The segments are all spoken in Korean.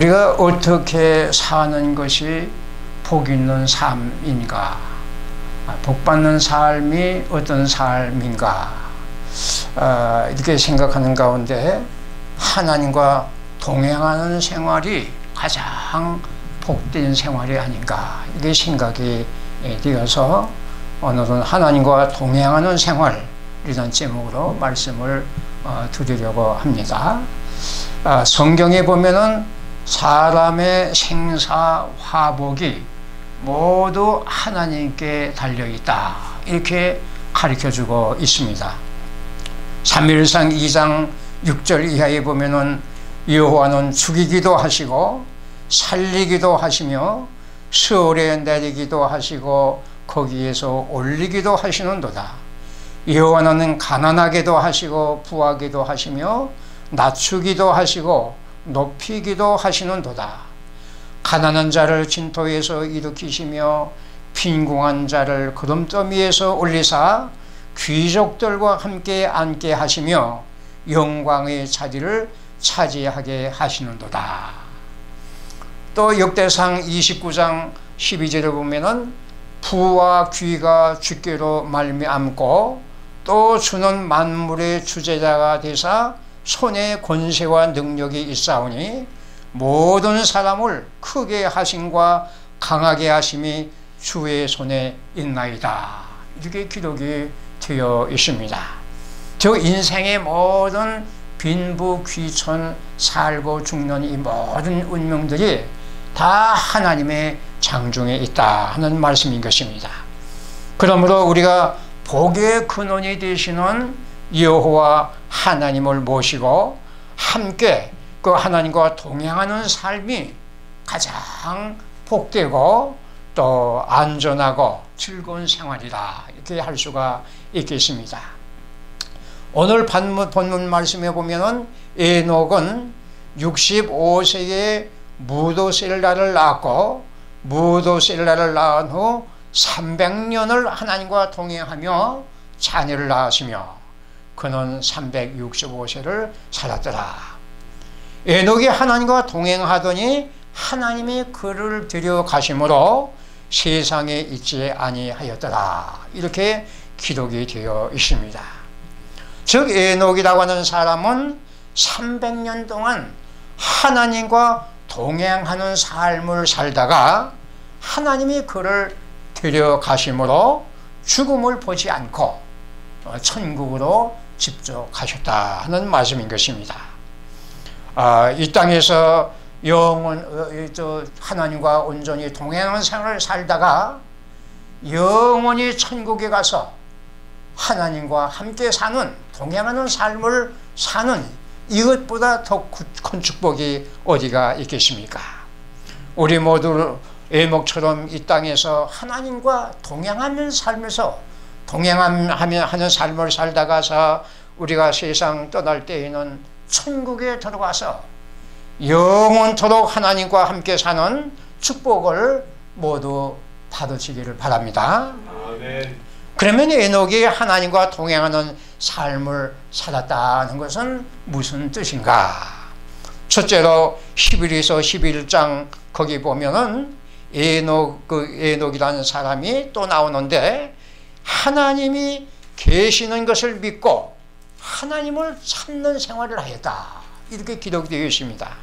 우리가 어떻게 사는 것이 복 있는 삶인가? 아, 복 받는 삶이 어떤 삶인가? 어, 이렇게 생각하는 가운데 하나님과 동행하는 생활이 가장 복된 생활이 아닌가 이게 생각이 되어서 오늘은 하나님과 동행하는 생활이라는 제목으로 말씀을 어, 드리려고 합니다. 아, 성경에 보면은 사람의 생사 화복이 모두 하나님께 달려 있다. 이렇게 가르쳐 주고 있습니다. 3일상 2장 6절 이하에 보면은 여호와는 죽이기도 하시고 살리기도 하시며 수월에 내리기도 하시고 거기에서 올리기도 하시는도다. 여호와는 가난하게도 하시고 부하기도 하시며 낮추기도 하시고 높이기도 하시는 도다. 가난한 자를 진토에서 일으키시며 빈궁한 자를 구름더미에서 올리사 귀족들과 함께 앉게 하시며 영광의 자리를 차지하게 하시는도다. 또 역대상 29장 12절에 보면은 부와 귀가 주께로 말미암고 또 주는 만물의 주제자가 되사 손에 권세와 능력이 있사오니 모든 사람을 크게 하심과 강하게 하심이 주의 손에 있나이다. 이렇게 기록이 되어 있습니다. 저 인생의 모든 빈부 귀천 살고 죽는 이 모든 운명들이 다 하나님의 장중에 있다 하는 말씀인 것입니다. 그러므로 우리가 복의 근원이 되시는 여호와 하나님을 모시고 함께 그 하나님과 동행하는 삶이 가장 복되고 또 안전하고 즐거운 생활이다 이렇게 할 수가 있겠습니다. 오늘 본문, 본문 말씀에 보면은 에녹은 65세에 무도셀라를 낳았고 무도셀라를 낳은 후 300년을 하나님과 동행하며 자녀를 낳았으며 그는 365세를 살았더라. 에녹이 하나님과 동행하더니 하나님이 그를 데려가심으로 세상에 있지 아니하였더라. 이렇게 기록이 되어 있습니다. 즉 에녹이라고 하는 사람은 300년 동안 하나님과 동행하는 삶을 살다가 하나님이 그를 데려가심으로 죽음을 보지 않고 천국으로 집중하셨다 하는 말씀인 것입니다. 아, 이 땅에서 영원 어, 하나님과 온전히 동행하는 생활을 살다가 영원히 천국에 가서 하나님과 함께 사는 동행하는 삶을 사는 이것보다 더 큰 축복이 어디가 있겠습니까? 우리 모두 애목처럼 이 땅에서 하나님과 동행하는 삶에서 동행하며 하는 삶을 살다가서 우리가 세상 떠날 때에는 천국에 들어가서 영원토록 하나님과 함께 사는 축복을 모두 받으시기를 바랍니다. 아멘. 그러면 에녹이 하나님과 동행하는 삶을 살았다는 것은 무슨 뜻인가? 첫째로 11에서 11장 거기 보면은 에녹 그 에녹이라는 사람이 또 나오는데 하나님이 계시는 것을 믿고 하나님을 찾는 생활을 하였다. 이렇게 기록이 되어 있습니다.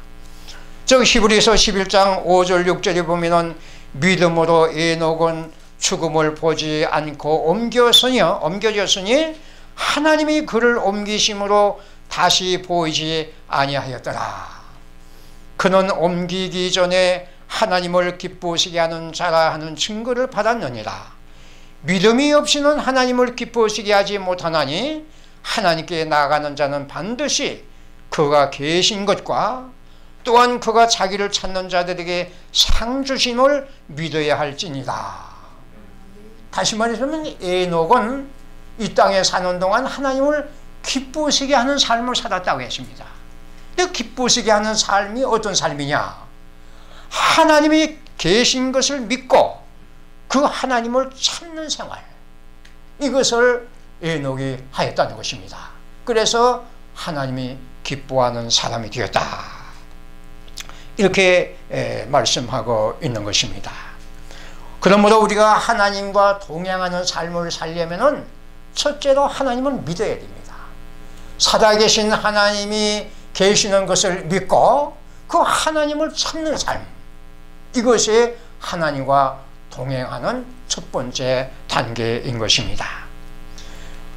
저 히브리서 11장 5절 6절에 보면은 믿음으로 에녹은 죽음을 보지 않고 옮겼으니 옮겨졌으니 하나님이 그를 옮기심으로 다시 보이지 아니하였더라. 그는 옮기기 전에 하나님을 기쁘시게 하는 자라 하는 증거를 받았느니라. 믿음이 없이는 하나님을 기쁘시게 하지 못하나니 하나님께 나아가는 자는 반드시 그가 계신 것과 또한 그가 자기를 찾는 자들에게 상 주심을 믿어야 할지니다. 다시 말하자면 에녹은 이 땅에 사는 동안 하나님을 기쁘시게 하는 삶을 살았다고 했습니다. 근데 기쁘시게 하는 삶이 어떤 삶이냐? 하나님이 계신 것을 믿고 그 하나님을 찾는 생활 이것을 에녹이 하였다는 것입니다. 그래서 하나님이 기뻐하는 사람이 되었다. 이렇게 말씀하고 있는 것입니다. 그러므로 우리가 하나님과 동행하는 삶을 살려면 첫째로 하나님을 믿어야 됩니다. 살아계신 하나님이 계시는 것을 믿고 그 하나님을 찾는 삶 이것이 하나님과 동행하는 첫 번째 단계인 것입니다.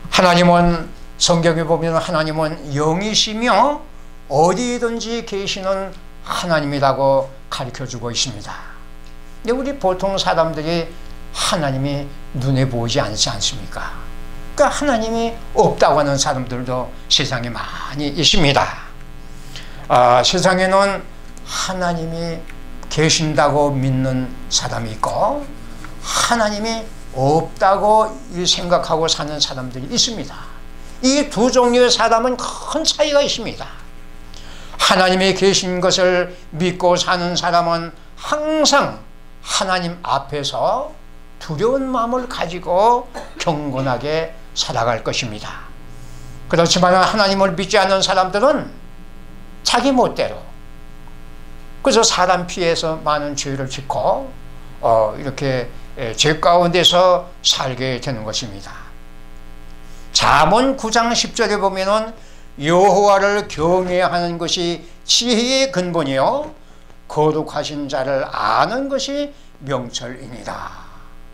하나님은 성경에 보면 하나님은 영이시며 어디든지 계시는 하나님이라고 가르쳐 주고 있습니다. 근데 우리 보통 사람들이 하나님이 눈에 보이지 않지 않습니까? 그러니까 하나님이 없다고 하는 사람들도 세상에 많이 있습니다. 아, 세상에는 하나님이 계신다고 믿는 사람이 있고 하나님이 없다고 생각하고 사는 사람들이 있습니다. 이 두 종류의 사람은 큰 차이가 있습니다. 하나님이 계신 것을 믿고 사는 사람은 항상 하나님 앞에서 두려운 마음을 가지고 경건하게 살아갈 것입니다. 그렇지만 하나님을 믿지 않는 사람들은 자기 멋대로 그래서 사람 피해서 많은 죄를 짓고 어, 이렇게 죄 가운데서 살게 되는 것입니다. 잠언 9장 10절에 보면은 여호와를 경외하는 것이 지혜의 근본이요 거룩하신 자를 아는 것이 명철입니다.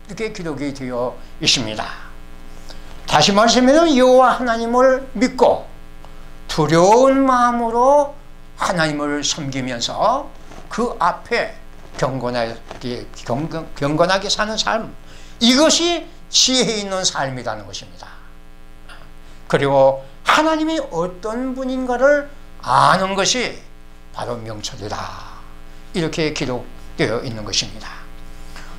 이렇게 기록이 되어 있습니다. 다시 말하면 여호와 하나님을 믿고 두려운 마음으로 하나님을 섬기면서 그 앞에 경건하게, 경건, 경건하게 사는 삶 이것이 지혜 있는 삶이라는 것입니다. 그리고 하나님이 어떤 분인가를 아는 것이 바로 명철이다. 이렇게 기록되어 있는 것입니다.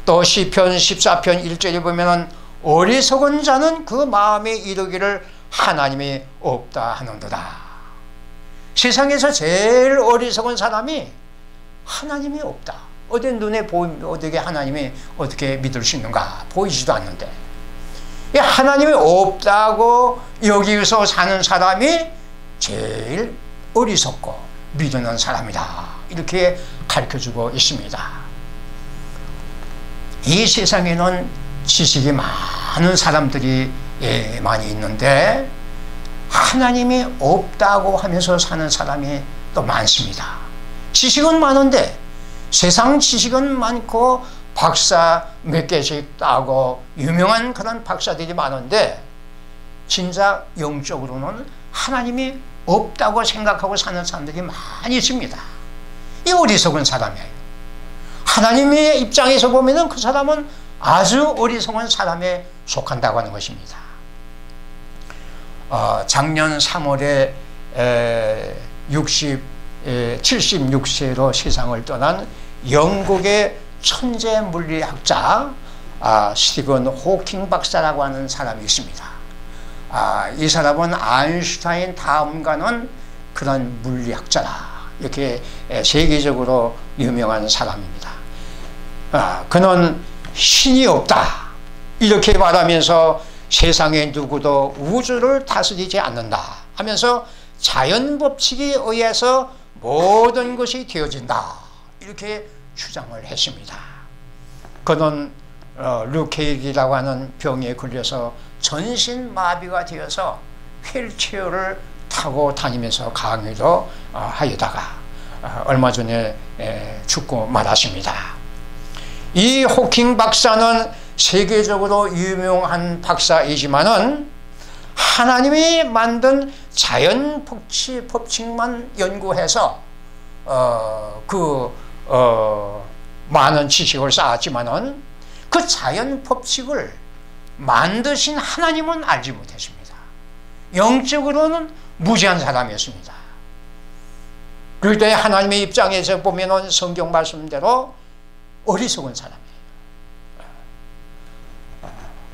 또 시편 14편 1절에 보면 어리석은 자는 그 마음에 이르기를 하나님이 없다 하는도다. 세상에서 제일 어리석은 사람이 하나님이 없다. 어디 눈에 보이 어떻게 하나님이 어떻게 믿을 수 있는가 보이지도 않는데 하나님이 없다고 여기서 사는 사람이 제일 어리석고 믿는 사람이다. 이렇게 가르쳐 주고 있습니다. 이 세상에는 지식이 많은 사람들이 예, 많이 있는데 하나님이 없다고 하면서 사는 사람이 또 많습니다. 지식은 많은데 세상 지식은 많고 박사 몇 개씩 따고 유명한 그런 박사들이 많은데 진짜 영적으로는 하나님이 없다고 생각하고 사는 사람들이 많이 있습니다. 이 어리석은 사람이에요. 하나님의 입장에서 보면 그 사람은 아주 어리석은 사람에 속한다고 하는 것입니다. 어, 작년 3월에 에, 60, 에, 76세로 세상을 떠난 영국의 천재 물리학자 아, 스티븐 호킹 박사라고 하는 사람이 있습니다. 아, 이 사람은 아인슈타인 다음가는 그런 물리학자다. 이렇게 세계적으로 유명한 사람입니다. 아, 그는 신이 없다. 이렇게 말하면서 세상에 누구도 우주를 다스리지 않는다 하면서 자연 법칙에 의해서 모든 것이 되어진다. 이렇게 주장을 했습니다. 그는 어, 루케이라고 하는 병에 걸려서 전신 마비가 되어서 휠체어를 타고 다니면서 강의도 어, 하여다가 어, 얼마 전에 에, 죽고 말았습니다. 이 호킹 박사는 세계적으로 유명한 박사이지만은 하나님이 만든 자연 법칙, 법칙만 연구해서 어, 그 어, 많은 지식을 쌓았지만은 그 자연 법칙을 만드신 하나님은 알지 못했습니다. 영적으로는 무지한 사람이었습니다. 그럴 때 하나님의 입장에서 보면은 성경 말씀대로 어리석은 사람이에요.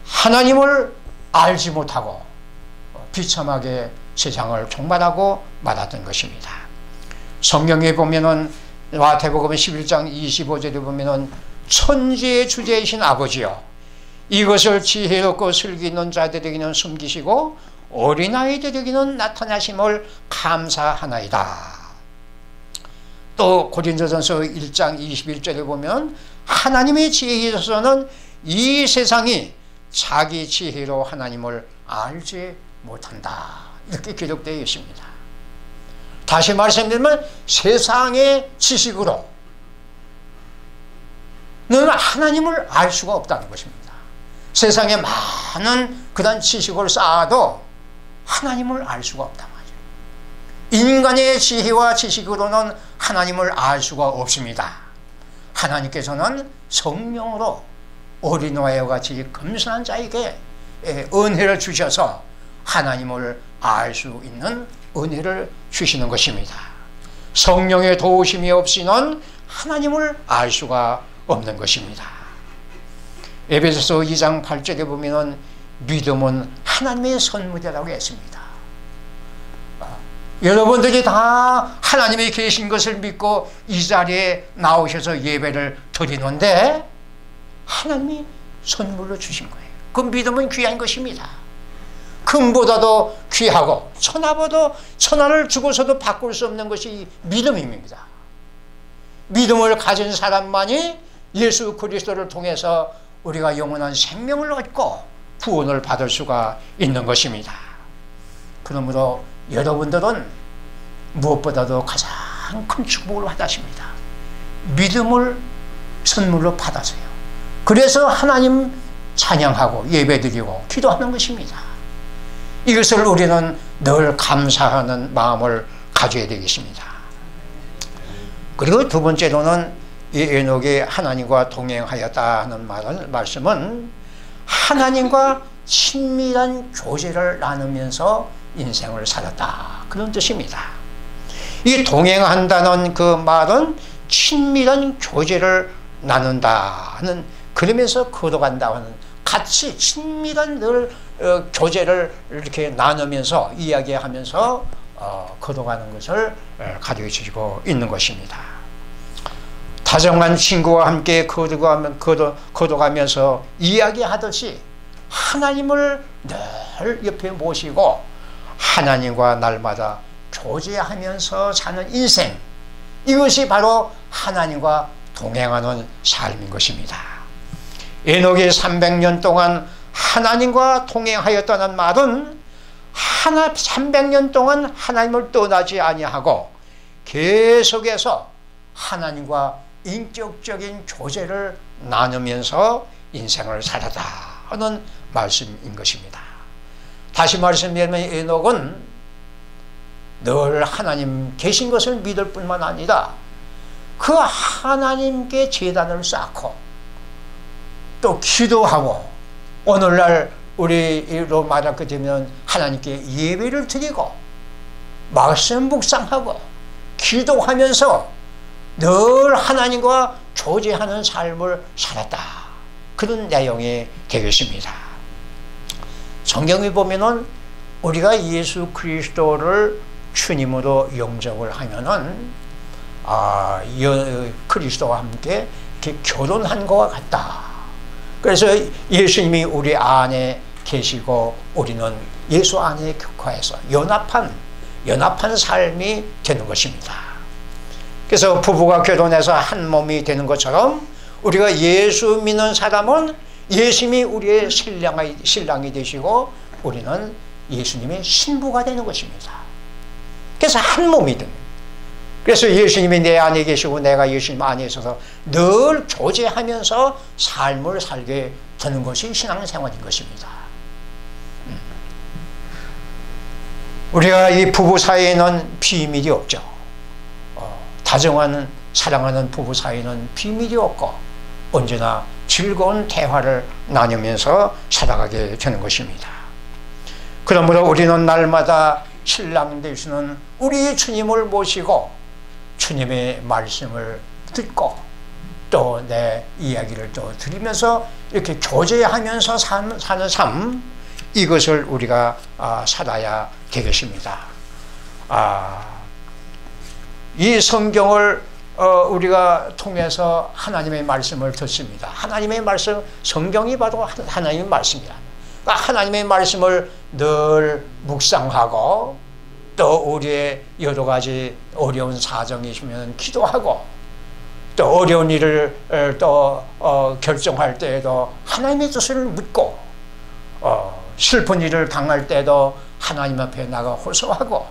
하나님을 알지 못하고 비참하게 세상을 총괄하고 말았던 것입니다. 성경에 보면은 마태복음 11장 25절에 보면은 천지의 주제이신 아버지여 이것을 지혜롭고 슬기 있는 자들에게는 숨기시고 어린아이들에게는 나타나심을 감사하나이다. 또 고린도전서 1장 21절에 보면 하나님의 지혜에 있어서는 이 세상이 자기 지혜로 하나님을 알지 못한다. 이렇게 기록되어 있습니다. 다시 말씀드리면 세상의 지식으로 너는 하나님을 알 수가 없다는 것입니다. 세상에 많은 그런 지식을 쌓아도 하나님을 알 수가 없단 말이에요. 인간의 지혜와 지식으로는 하나님을 알 수가 없습니다. 하나님께서는 성령으로 어린아이와 같이 겸손한 자에게 은혜를 주셔서 하나님을 알 수 있는 은혜를 주시는 것입니다. 성령의 도우심이 없이는 하나님을 알 수가 없는 것입니다. 에베소서 2장 8절에 보면 믿음은 하나님의 선물이라고 했습니다. 여러분들이 다 하나님이 계신 것을 믿고 이 자리에 나오셔서 예배를 드리는데 하나님이 선물로 주신 거예요. 그 믿음은 귀한 것입니다. 금보다도 귀하고 천하보다 천하를 주고서도 바꿀 수 없는 것이 믿음입니다. 믿음을 가진 사람만이 예수 그리스도를 통해서 우리가 영원한 생명을 얻고 구원을 받을 수가 있는 것입니다. 그러므로 여러분들은 무엇보다도 가장 큰 축복을 받으십니다. 믿음을 선물로 받아서요. 그래서 하나님 찬양하고 예배드리고 기도하는 것입니다. 이것을 우리는 늘 감사하는 마음을 가져야 되겠습니다. 그리고 두 번째로는 이 에녹이 하나님과 동행하였다 하는 말은, 말씀은 하나님과 친밀한 교제를 나누면서 인생을 살았다. 그런 뜻입니다. 이 동행한다는 그 말은 친밀한 교제를 나눈다는 그러면서 걸어간다는 같이 친밀한 늘 어, 교제를 이렇게 나누면서 이야기하면서 어, 걸어가는 것을 어, 있고 있는 것입니다. 다정한 친구와 함께 걸어가면, 걸어, 걸어가면서 이야기하듯이 하나님을 늘 옆에 모시고 하나님과 날마다 교제하면서 사는 인생 이것이 바로 하나님과 동행하는 삶인 것입니다. 에녹이 300년 동안 하나님과 동행하였다는 말은 하나 300년 동안 하나님을 떠나지 아니하고 계속해서 하나님과 인격적인 교제를 나누면서 인생을 살았다 하는 말씀인 것입니다. 다시 말씀드리면 에녹은 늘 하나님 계신 것을 믿을 뿐만 아니라 그 하나님께 재단을 쌓고 또 기도하고 오늘날 우리로 말하게 되면 하나님께 예배를 드리고 말씀 묵상하고 기도하면서 늘 하나님과 교제하는 삶을 살았다. 그런 내용이 되겠습니다. 성경에 보면은 우리가 예수 그리스도를 주님으로 영접을 하면은 아, 그리스도와 함께 결혼한 것과 같다. 그래서 예수님이 우리 안에 계시고 우리는 예수 안에 격화해서 연합한 연합한 삶이 되는 것입니다. 그래서 부부가 결혼해서 한 몸이 되는 것처럼 우리가 예수 믿는 사람은 예수님이 우리의 신랑이, 신랑이 되시고 우리는 예수님의 신부가 되는 것입니다. 그래서 한 몸이 됩니다. 그래서 예수님이 내 안에 계시고 내가 예수님 안에 있어서 늘 교제하면서 삶을 살게 되는 것이 신앙생활인 것입니다. 음. 우리가 이 부부 사이에는 비밀이 없죠. 어, 다정한 사랑하는 부부 사이는 비밀이 없고 언제나 즐거운 대화를 나누면서 살아가게 되는 것입니다. 그러므로 우리는 날마다 신랑 되시는 우리 주님을 모시고 주님의 말씀을 듣고 또 내 이야기를 또 들으면서 이렇게 교제하면서 사는, 사는 삶 이것을 우리가 아, 살아야 되겠습니다. 아, 이 성경을 어, 우리가 통해서 하나님의 말씀을 듣습니다. 하나님의 말씀, 성경이 바로 하나님의 말씀이다. 그러니까 하나님의 말씀을 늘 묵상하고 또 우리의 여러 가지 어려운 사정이 있으면 기도하고 또 어려운 일을 어, 또 어, 결정할 때에도 하나님의 뜻을 묻고 어, 슬픈 일을 당할 때도 하나님 앞에 나가 호소하고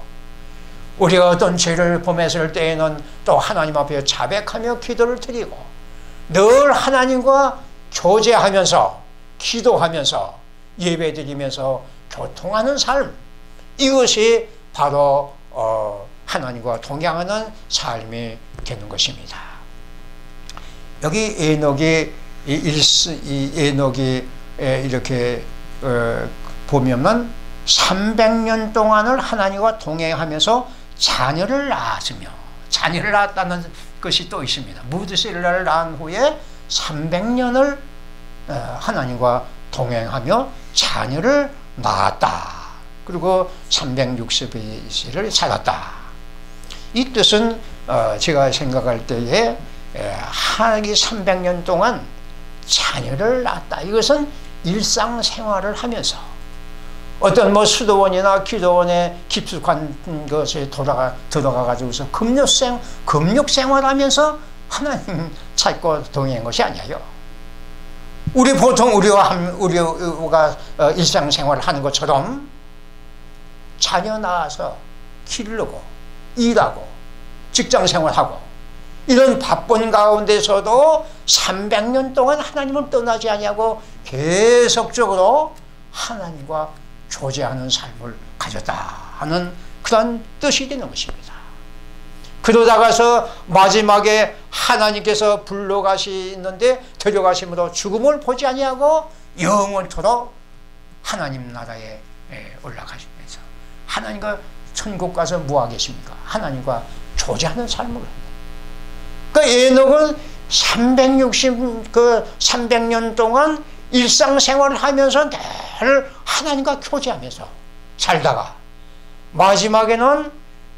우리가 어떤 죄를 범했을 때에는 또 하나님 앞에 자백하며 기도를 드리고 늘 하나님과 교제하면서 기도하면서 예배드리면서 교통하는 삶 이것이 바로 어, 하나님과 동행하는 삶이 되는 것입니다. 여기 에녹이 이 에녹이 이렇게 어, 보면은 300년 동안을 하나님과 동행하면서 자녀를 낳았으며 자녀를 낳았다는 것이 또 있습니다. 무드셀라를 낳은 후에 300년을 어, 하나님과 동행하며 자녀를 낳았다. 그리고 360일을 살았다. 이 뜻은 어, 제가 생각할 때에 하나님 300년 동안 자녀를 낳았다. 이것은 일상생활을 하면서 어떤 뭐 수도원이나 기도원에 깊숙한 것에 돌아가 들어가 가지고서 금욕생 금욕생활 하면서 하나님 찾고 동행한 것이 아니에요. 우리 보통 우리와 우리가 어, 일상생활을 하는 것처럼 자녀 낳아서 기르고 일하고 직장생활하고 이런 바쁜 가운데서도 300년 동안 하나님을 떠나지 아니하고 계속적으로 하나님과 교제하는 삶을 가졌다 하는 그런 뜻이 되는 것입니다. 그러다가서 마지막에 하나님께서 불러가시는데 데려가심으로 죽음을 보지 아니하고 영원토록 하나님 나라에 올라가시면서 하나님과 천국 가서 뭐 하겠습니까? 하나님과 교제하는 삶을 그 에녹은 360, 그 300년 동안 일상생활을 하면서 늘 하나님과 교제하면서 살다가 마지막에는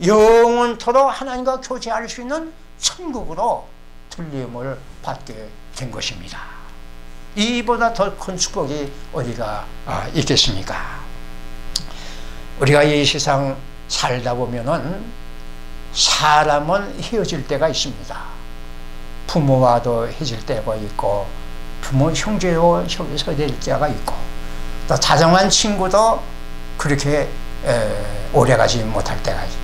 영원토록 하나님과 교제할 수 있는 천국으로 들림을 받게 된 것입니다. 이보다 더 큰 축복이 어디가 아, 있겠습니까? 우리가 이 세상 살다 보면은 사람은 헤어질 때가 있습니다. 부모와도 헤어질 때가 있고 부모 형제와 될 때가 있고 또 다정한 친구도 그렇게 에, 오래가지 못할 때가 있고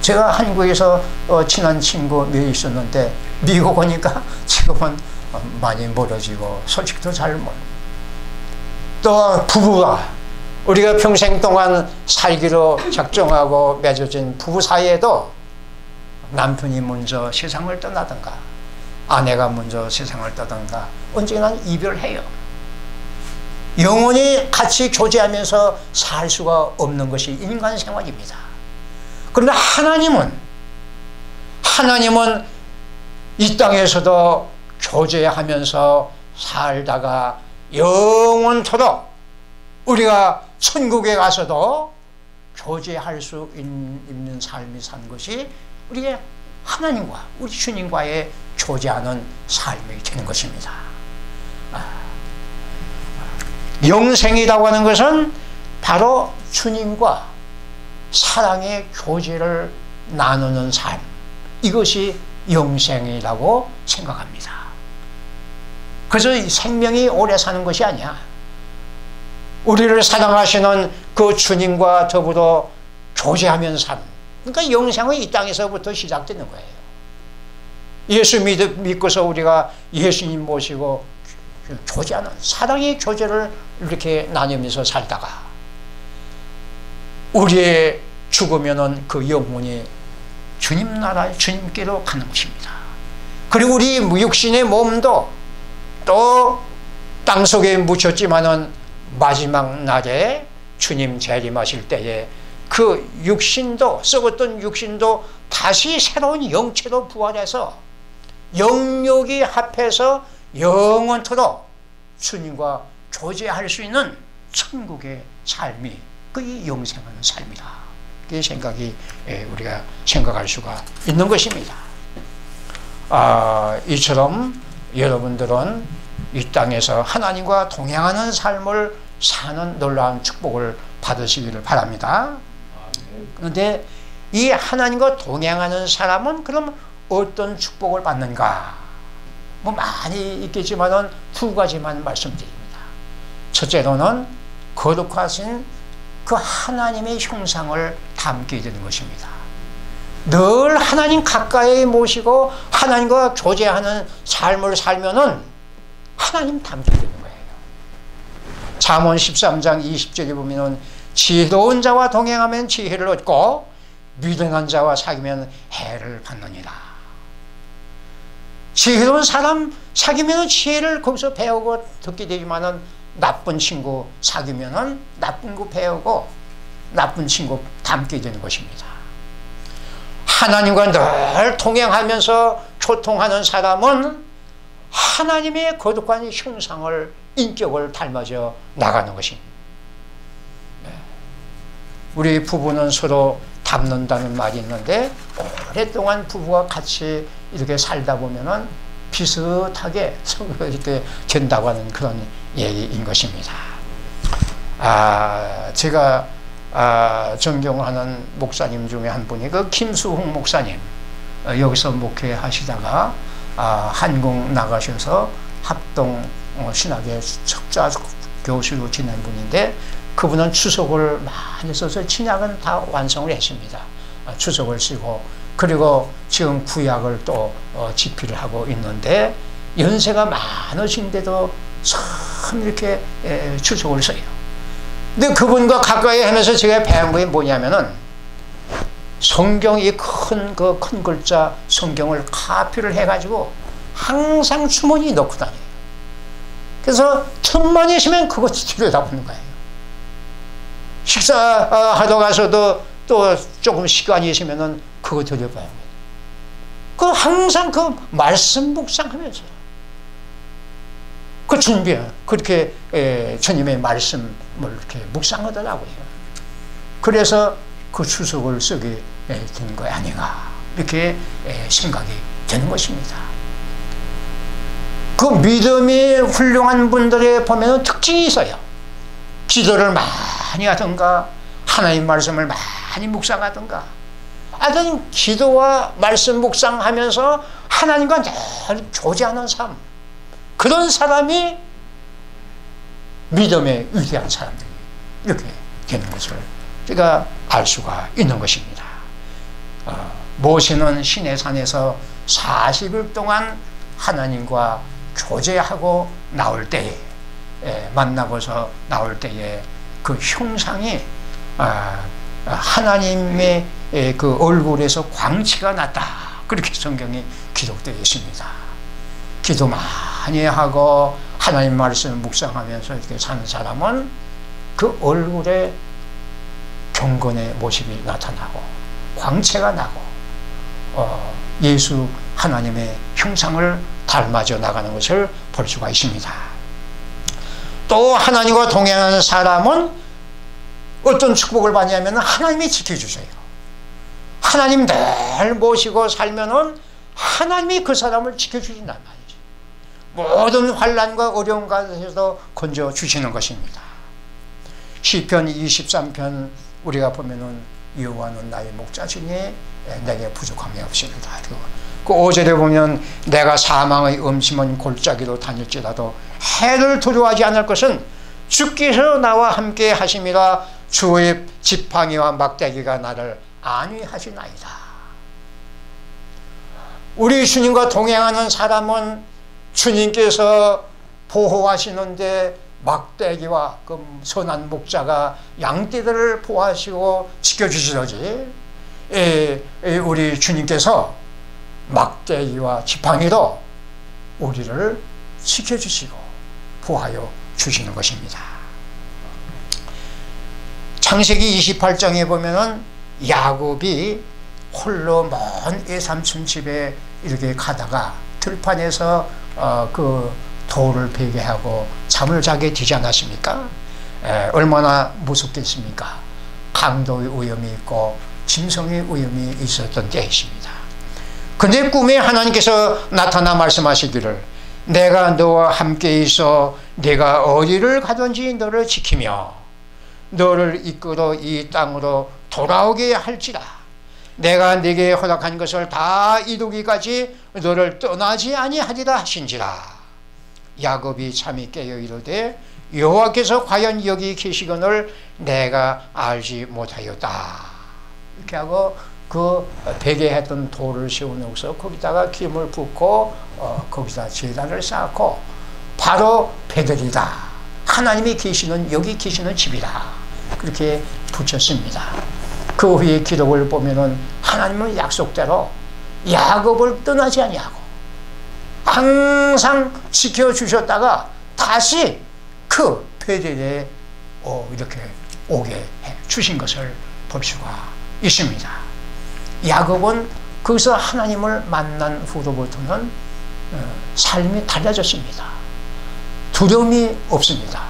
제가 한국에서 어, 친한 친구 몇 있었는데 미국 오니까 지금은 많이 멀어지고 소식도 잘 모르고 또 부부가 우리가 평생 동안 살기로 작정하고 맺어진 부부 사이에도 남편이 먼저 세상을 떠나든가 아내가 먼저 세상을 떠든가 언젠가 이별해요. 영원히 같이 교제하면서 살 수가 없는 것이 인간 생활입니다. 그러나 하나님은 하나님은 이 땅에서도 교제하면서 살다가 영원토록 우리가 천국에 가서도 교제할 수 있는 삶이 산 것이 우리의 하나님과 우리 주님과의 교제하는 삶이 되는 것입니다. 아, 영생이라고 하는 것은 바로 주님과 사랑의 교제를 나누는 삶 이것이 영생이라고 생각합니다. 그래서 생명이 오래 사는 것이 아니야. 우리를 사랑하시는 그 주님과 더불어 교제하면 삶. 그러니까 영생은 이 땅에서부터 시작되는 거예요. 예수 믿고서 우리가 예수님 모시고 교제하는 사랑의 교제를 이렇게 나누면서 살다가 우리의 죽으면은 그 영혼이 주님 나라 주님께로 가는 것입니다. 그리고 우리 육신의 몸도 또 땅 속에 묻혔지만은 마지막 날에 주님 재림하실 때에 그 육신도 썩었던 육신도 다시 새로운 영체로 부활해서 영역이 합해서 영원토록 주님과 교제할 수 있는 천국의 삶이 그 영생하는 삶이다. 그 생각이 예, 우리가 생각할 수가 있는 것입니다. 아, 이처럼 여러분들은 이 땅에서 하나님과 동행하는 삶을 사는 놀라운 축복을 받으시기를 바랍니다. 그런데 이 하나님과 동행하는 사람은 그럼 어떤 축복을 받는가? 뭐 많이 있겠지만은 두 가지만 말씀드립니다. 첫째로는 거룩하신 그 하나님의 형상을 담게 되는 것입니다. 늘 하나님 가까이 모시고 하나님과 교제하는 삶을 살면은 하나님 닮게 되는 거예요. 잠언 13장 20절에 보면은 지혜로운 자와 동행하면 지혜를 얻고 미련한 자와 사귀면 해를 받느니라. 지혜로운 사람 사귀면 지혜를 거기서 배우고 듣게 되지만은 나쁜 친구 사귀면은 나쁜 거 배우고 나쁜 친구 닮게 되는 것입니다. 하나님과 늘 통행하면서 초통하는 사람은 하나님의 거룩한 형상을 인격을 닮아져 나가는 것입니다. 네. 우리 부부는 서로 닮는다는 말이 있는데 오랫동안 부부가 같이 이렇게 살다 보면은 비슷하게 이렇게 된다고 하는 그런 얘기인 것입니다. 아, 제가 아, 존경하는 목사님 중에 한 분이 그 김수홍 목사님 어, 여기서 목회하시다가 아, 한국 나가셔서 합동 어, 신학의 석자 교수로 지낸 분인데 그분은 추석을 많이 써서 신약은 다 완성을 했습니다. 어, 추석을 쓰고 그리고 지금 구약을 또 어, 집필을 하고 있는데 연세가 많으신데도 참 이렇게 추석을 써요. 근데 그분과 가까이 하면서 제가 배운 게 뭐냐면은 성경 이 큰 그 큰 글자 성경을 카피를 해가지고 항상 주머니 넣고 다녀요. 그래서 틈만 있으면 그것 들여다보는 거예요. 식사하러 가서도 또 조금 시간이 있으면은 그거 합니다. 그 항상 그 말씀 묵상하면서 그 준비 그렇게 에, 주님의 말씀을 이렇게 묵상하더라고요. 그래서 그 추석을 쓰게 된 거 아닌가 이렇게 에, 생각이 되는 것입니다. 그 믿음이 훌륭한 분들의 보면 특징이 있어요. 기도를 많이 하든가 하나님 말씀을 많이 묵상하든가 하여튼 기도와 말씀 묵상하면서 하나님과 늘 교제하는 삶 그런 사람이 믿음의 위대한 사람들이 이렇게 되는 것을 우리가 알 수가 있는 것입니다. 어, 모세는 시내산에서 40일 동안 하나님과 교제하고 나올 때에 예, 만나고서 나올 때에 그 형상이 아, 하나님의 예, 그 얼굴에서 광치가 났다. 그렇게 성경이 기록되어 있습니다. 기도 많이 하고 하나님 말씀을 묵상하면서 이렇게 사는 사람은 그 얼굴에 경건의 모습이 나타나고 광채가 나고 어, 예수 하나님의 형상을 닮아져 나가는 것을 볼 수가 있습니다. 또 하나님과 동행하는 사람은 어떤 축복을 받냐면 하나님이 지켜주세요. 하나님 늘 모시고 살면은 하나님이 그 사람을 지켜주신단 말이죠. 모든 환란과 어려움 가운데서도 건져 주시는 것입니다. 시편 23편 우리가 보면은 여호와는 나의 목자시니 내게 부족함이 없습니다. 그 5절에 보면 내가 사망의 음침한 골짜기로 다닐지라도 해를 두려워하지 않을 것은 주께서 나와 함께 하심이라 주의 지팡이와 막대기가 나를 안위하시나이다. 우리 주님과 동행하는 사람은 주님께서 보호하시는데 막대기와 그 선한 목자가 양떼들을 보호하시고 지켜주시더지 우리 주님께서 막대기와 지팡이로 우리를 지켜주시고 보하여 주시는 것입니다. 창세기 28장에 보면은 야곱이 홀로 먼 외삼촌 집에 이렇게 가다가 들판에서 어, 그 돌을 베게 하고 잠을 자게 되지 않았습니까? 에, 얼마나 무섭겠습니까? 강도의 위험이 있고 짐승의 위험이 있었던 때이십니다. 근데 꿈에 하나님께서 나타나 말씀하시기를 내가 너와 함께 있어 내가 어디를 가든지 너를 지키며 너를 이끌어 이 땅으로 돌아오게 할지라 내가 네게 허락한 것을 다 이루기까지 너를 떠나지 아니하리라 하신지라 야곱이 잠이 깨어 이르되 여호와께서 과연 여기 계시거늘 내가 알지 못하였다. 이렇게 하고 그 베개 했던 돌을 세워놓고서 거기다가 기름을 붓고 어, 거기다 제단을 쌓고 바로 베들이다. 하나님이 계시는 여기 계시는 집이다. 그렇게 붙였습니다. 그 후에 기록을 보면은 하나님은 약속대로 야곱을 떠나지 아니하고 항상 지켜주셨다가 다시 그 베델에 어, 이렇게 오게 해 주신 것을 볼 수가 있습니다. 야곱은 거기서 하나님을 만난 후로부터는 어, 삶이 달라졌습니다. 두려움이 없습니다.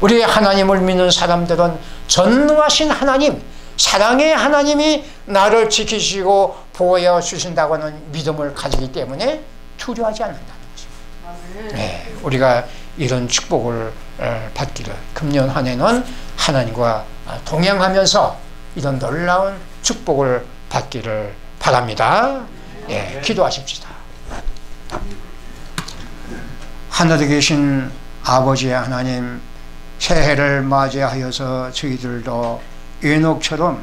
우리 하나님을 믿는 사람들은 전능하신 하나님, 사랑의 하나님이 나를 지키시고 보호해 주신다고 하는 믿음을 가지기 때문에 두려워하지 않는다는 거죠. 네, 우리가 이런 축복을 어, 받기를 금년 한 해는 하나님과 동행하면서 이런 놀라운 축복을 받기를 바랍니다. 예, 기도하십시다. 하늘에 계신 아버지 하나님 새해를 맞이하여서 저희들도 예녹처럼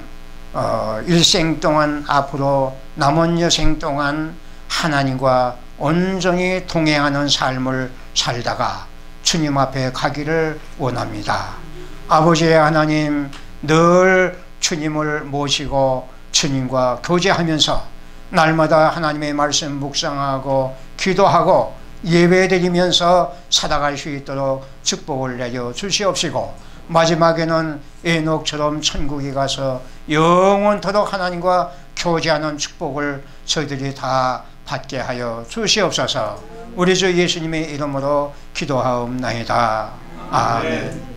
어, 일생 동안 앞으로 남은 여생 동안 하나님과 온전히 동행하는 삶을 살다가 주님 앞에 가기를 원합니다. 아버지 하나님 늘 주님을 모시고 주님과 교제하면서 날마다 하나님의 말씀 묵상하고 기도하고 예배드리면서 살아갈 수 있도록 축복을 내려 주시옵시고 마지막에는 에녹처럼 천국에 가서 영원토록 하나님과 교제하는 축복을 저희들이 다 받게 하여 주시옵소서 우리 주 예수님의 이름으로 기도하옵나이다. 아멘.